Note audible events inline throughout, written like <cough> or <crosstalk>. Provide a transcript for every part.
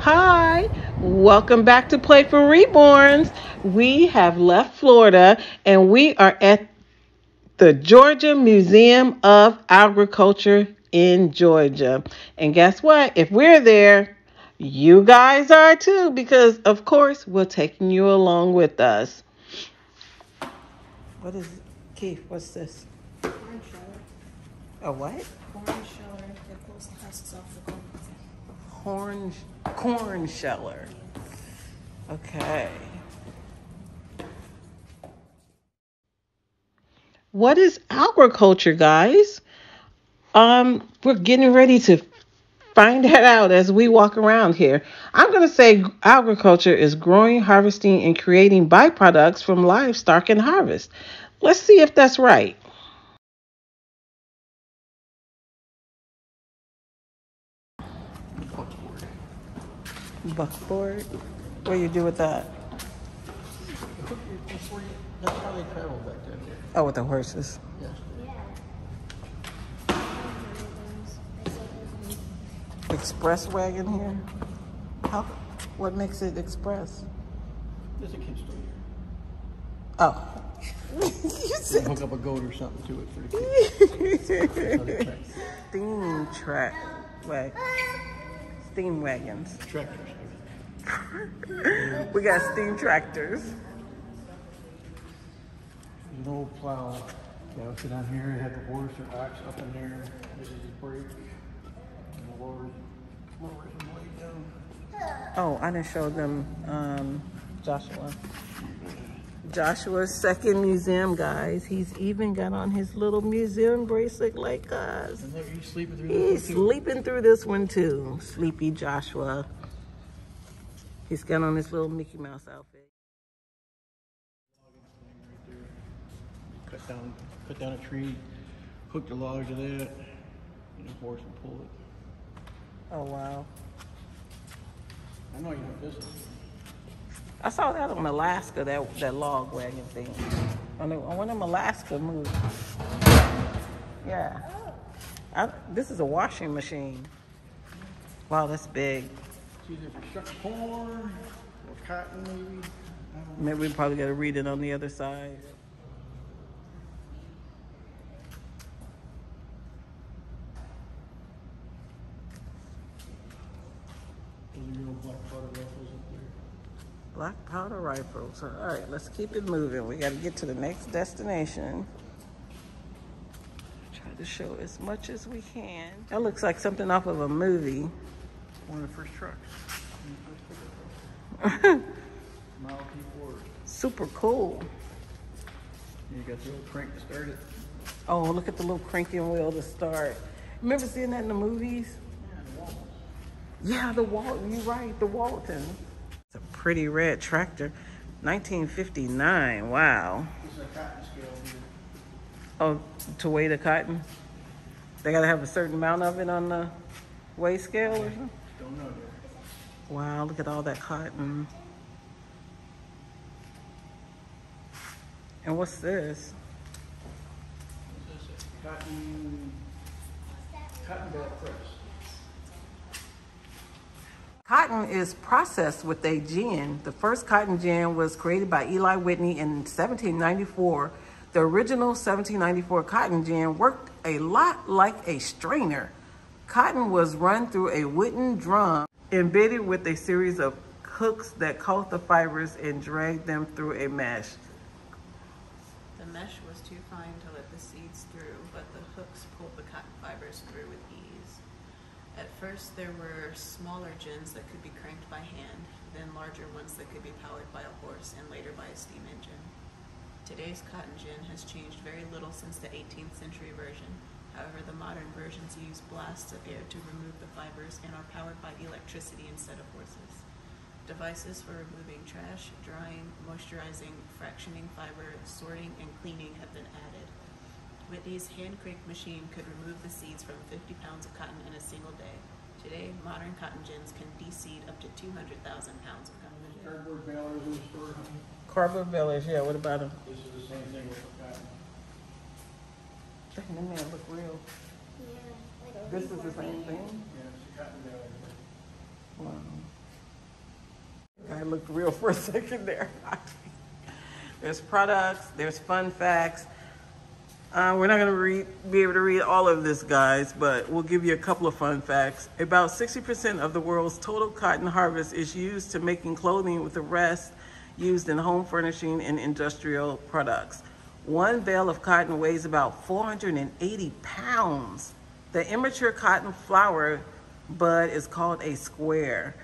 Hi, welcome back to Playful Reborns. We have left Florida and we are at the Georgia Museum of Agriculture in Georgia. And guess what? If we're there, you guys are too, because of course we're taking you along with us. What is Keith? What's this? Corn sheller. A what? Corn sheller that pulls the husks off the corn. Corn corn sheller. Okay. What is agriculture, guys? Um, we're getting ready to find that out as we walk around here. I'm going to say agriculture is growing, harvesting, and creating byproducts from livestock and harvest. Let's see if that's right. Buckboard? What do you do with that? That's how they travel back then. Oh, with the horses. Yes. Express wagon here? How, what makes it express? There's a kid store here. Oh. you <laughs> said hook up a goat or something to it for the <laughs> kids. They track. wag steam wagons. Tractors. <laughs> We got steam tractors. An old plow. Yeah, sit down here, it had the horse or ox up in there. This is the brake. And the lower, lower some blade down. Oh, I didn't show them um, Joshua. Joshua's second museum, guys. He's even got on his little museum bracelet like us. And there you sleeping through He's this one too? sleeping through this one too. Sleepy Joshua. He's got on his little Mickey Mouse outfit. Cut down, cut down a tree, hook the logs to that, and the horse will pull it. Oh wow. I know you this is. I saw that on Alaska, that that log wagon thing. On, the, on one of Alaska movies. Yeah. I, this is a washing machine. Wow, that's big. It's either for shuck corn or cotton maybe. I don't know. Maybe we probably got to read it on the other side. Those are your black powder rifles up there. Black powder rifles. All right, let's keep it moving. We got to get to the next destination. Try to show as much as we can. That looks like something off of a movie. One of the first trucks. <laughs> One of the first pickup trucks. Model T Ford. Super cool. You got the old crank to start it. Oh, look at the little cranking wheel to start. Remember seeing that in the movies? Yeah, the Walmart. Yeah, the Walton. You're right, the Walton. Pretty red tractor. 1959. Wow. Oh, to weigh the cotton? They gotta have a certain amount of it on the weigh scale or something? Don't know. Wow, look at all that cotton. And what's this? This cotton, cotton bale press. Cotton is processed with a gin. The first cotton gin was created by Eli Whitney in 1794. The original 1794 cotton gin worked a lot like a strainer. Cotton was run through a wooden drum embedded with a series of hooks that caught the fibers and dragged them through a mesh. The mesh was too fine to let the seeds through, but the hooks pulled the cotton fibers through with ease. At first, there were smaller gins that could be cranked by hand, then larger ones that could be powered by a horse and later by a steam engine. Today's cotton gin has changed very little since the 18th century version. However, the modern versions use blasts of air to remove the fibers and are powered by electricity instead of horses. Devices for removing trash, drying, moisturizing, fractioning fiber, sorting, and cleaning have been added. Whitney's hand crank machine could remove the seeds from 50 pounds of cotton in a single day. Today, modern cotton gins can de-seed up to 200,000 pounds of cotton. Cardboard balers in the store. Carbon village, yeah, what about them? This is the same thing with the cotton. Dang, them man look real. Yeah. This is the same thing? Yeah, it's a cotton baler. Wow. looked real for a second there. <laughs> there's products, there's fun facts. Uh, we're not going to be able to read all of this, guys, but we'll give you a couple of fun facts. About 60% of the world's total cotton harvest is used to making clothing, with the rest used in home furnishing and industrial products. One bale of cotton weighs about 480 pounds. The immature cotton flower bud is called a square.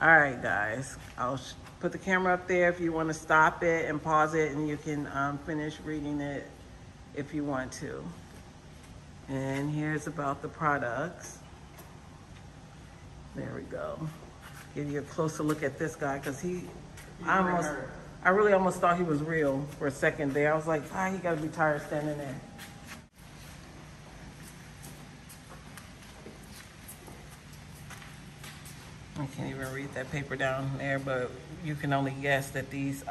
All right, guys, I'll put the camera up there if you want to stop it and pause it, and you can um, finish reading it if you want to. And here's about the products. There we go. Give you a closer look at this guy because he, I almost, I really almost thought he was real for a second there. I was like, ah, he got to be tired standing there. I can't even read that paper down there, but you can only guess that these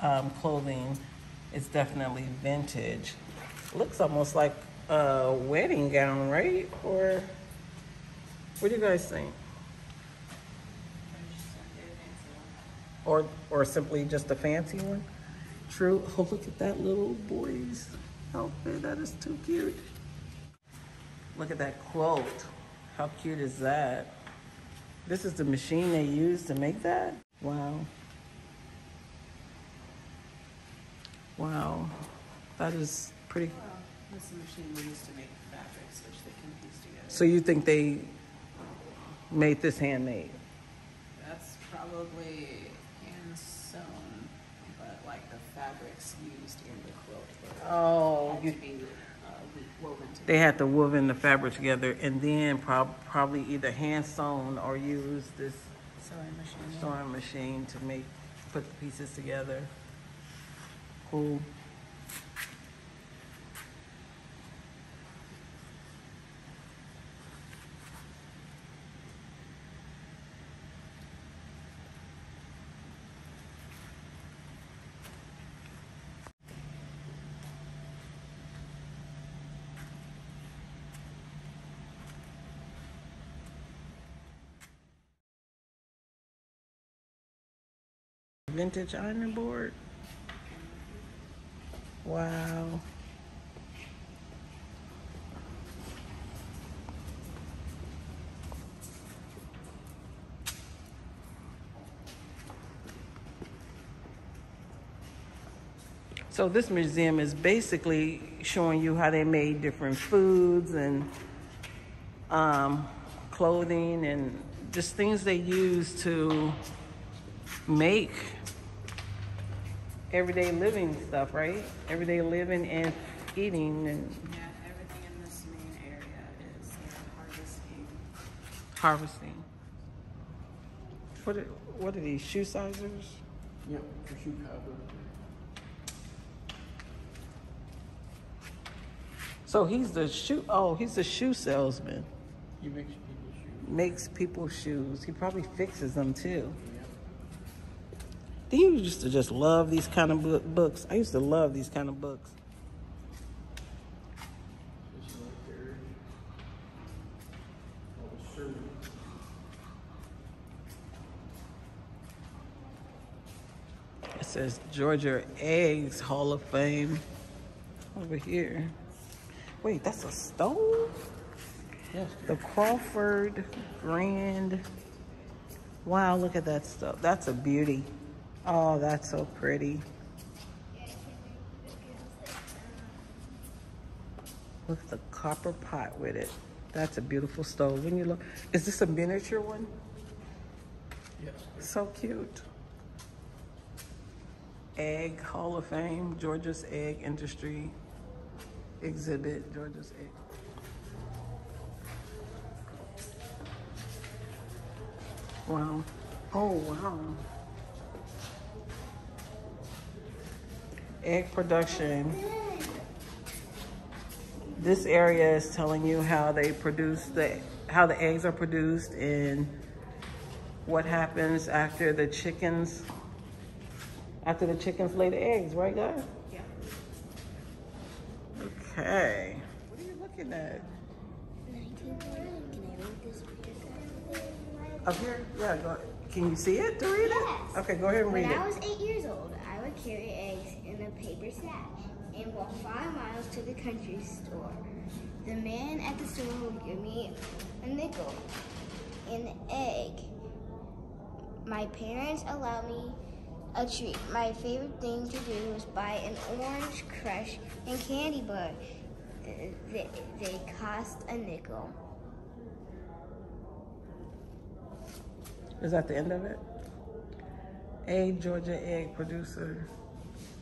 um, clothing is definitely vintage. Looks almost like a wedding gown, right? Or what do you guys think? Or or simply just a fancy one? True. <laughs> Oh, look at that little boy's outfit. That is too cute. Look at that quilt. How cute is that? This is the machine they use to make that? Wow. Wow. That is pretty. Well, machine they used to make fabrics, which they can piece together. So you think they made this handmade? That's probably hand sewn, but like the fabrics used in the quilt were Oh, had you- to be uh, woven together. they had to woven the fabric together and then prob- probably either hand sewn or use this Sewing machine. sewing machine to make, put the pieces together. Cool. Vintage ironing board. Wow. So this museum is basically showing you how they made different foods and um, clothing and just things they use to make everyday living stuff, right? Everyday living and eating and Yeah, everything in this main area is harvesting. harvesting. What are, what are these, shoe sizers? Yep, for shoe cover. So he's the shoe, oh, he's the shoe salesman. He makes people shoes. Makes people shoes. He probably fixes them too. Do you used to just love these kind of book, books? I used to love these kind of books. This is right there. All the sermons. It says Georgia Eggs Hall of Fame over here. Wait, that's a stove? Yes. The Crawford Grand. Wow, look at that stuff. That's a beauty. Oh, that's so pretty. Look at the copper pot with it. That's a beautiful stove. When you look, is this a miniature one? Yes. So cute. Egg Hall of Fame, Georgia's Egg Industry Exhibit, Georgia's Egg. Wow. Oh, wow. Egg production. This area is telling you how they produce the, how the eggs are produced and what happens after the chickens, after the chickens lay the eggs, right guys? Yeah. Okay. What are you looking at? 1941. Can I read this paragraph? Up here? Yeah, go. Can you see it to read it? Yes. Okay, go ahead and read When read I was eight years old, I would carry eggs a paper sack and walk five miles to the country store. The man at the store will give me a nickel and an egg. My parents allow me a treat. My favorite thing to do is buy an orange crush and candy bar. They, they cost a nickel. Is that the end of it? A Georgia egg producer.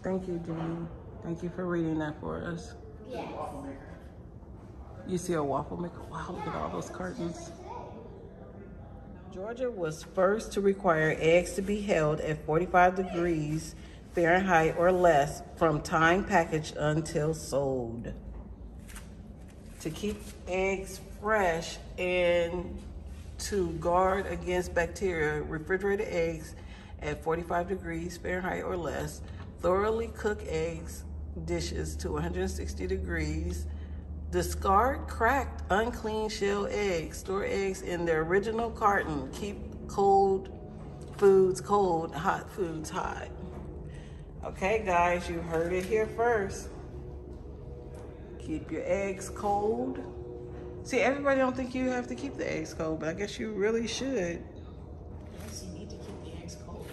Thank you, Jeannie. Thank you for reading that for us. Yes. You see a waffle maker? Wow, look at all those cartons. Georgia was first to require eggs to be held at 45 degrees Fahrenheit or less from time packaged until sold. To keep eggs fresh and to guard against bacteria, refrigerated eggs at 45 degrees Fahrenheit or less, thoroughly cook eggs dishes to 160 degrees, discard cracked, unclean shell eggs, store eggs in their original carton, keep cold foods cold, hot foods hot. Okay, guys, you heard it here first. Keep your eggs cold. See, everybody don't think you have to keep the eggs cold, but I guess you really should. Yes, you need to keep the eggs cold.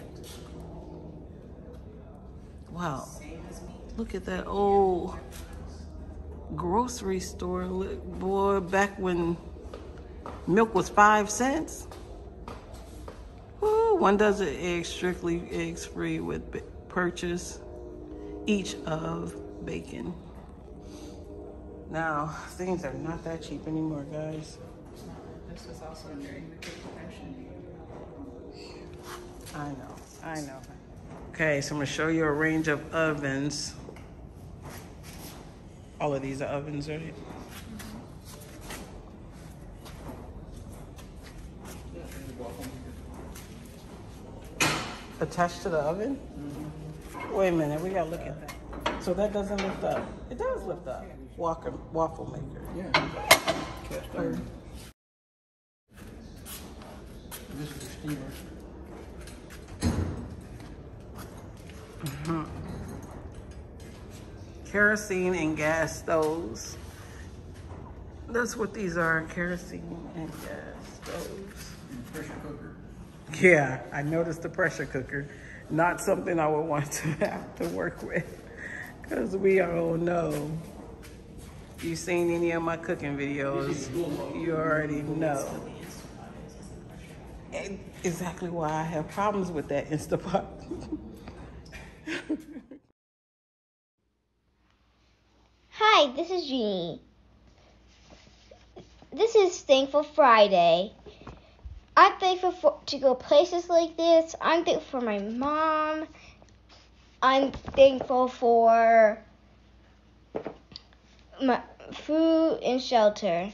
Wow, Same as meat. look at that old grocery store, Look, boy, back when milk was five cents. Woo, one dozen eggs, strictly eggs free with purchase each of bacon. Now, things are not that cheap anymore, guys. This was also during the Depression. I know, I know. Okay, so I'm gonna show you a range of ovens. All of these are ovens, right? Mm-hmm. Attached to the oven? Mm-hmm. Wait a minute, we gotta look at that. So that doesn't lift up. It does lift up. Walker, waffle maker. Yeah. Cast iron. This is a steamer. Mm-hmm. kerosene and gas stoves. That's what these are, kerosene and gas stoves. and Pressure cooker. Yeah, I noticed the pressure cooker. Not something I would want <laughs> to have to work with. Because we all know. If you've seen any of my cooking videos, you already know. And exactly why I have problems with that Instapot. <laughs> Hi, this is Jeannie. This is Thankful Friday. I'm thankful for, to go places like this. I'm thankful for my mom. I'm thankful for my food and shelter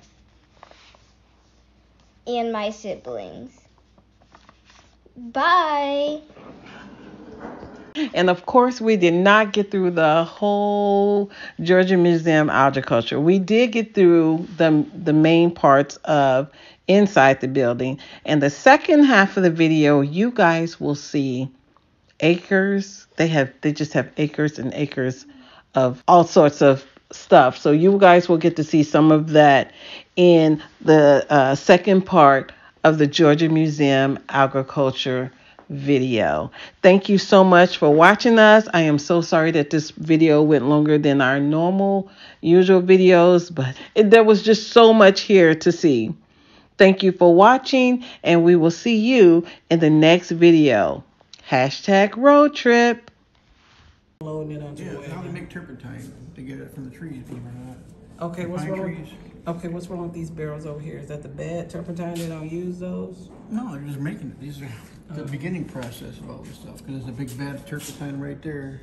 and my siblings. Bye. And of course, we did not get through the whole Georgia Museum agriculture. We did get through the the main parts of inside the building. And the second half of the video, you guys will see acres. They have they just have acres and acres of all sorts of stuff. So you guys will get to see some of that in the uh, second part of the Georgia Museum agriculture video. Thank you so much for watching us. I am so sorry that this video went longer than our normal usual videos, but it, there was just so much here to see. Thank you for watching, and we will see you in the next video. Hashtag road trip. Loading it onto Yeah, how they make turpentine to get it from the trees being run Okay, what's Pine wrong? trees. Okay, what's wrong with these barrels over here? Is that the bad turpentine? They don't use those. No, they're just making it. These are the beginning process of all this stuff. Because there's a big of turpentine right there.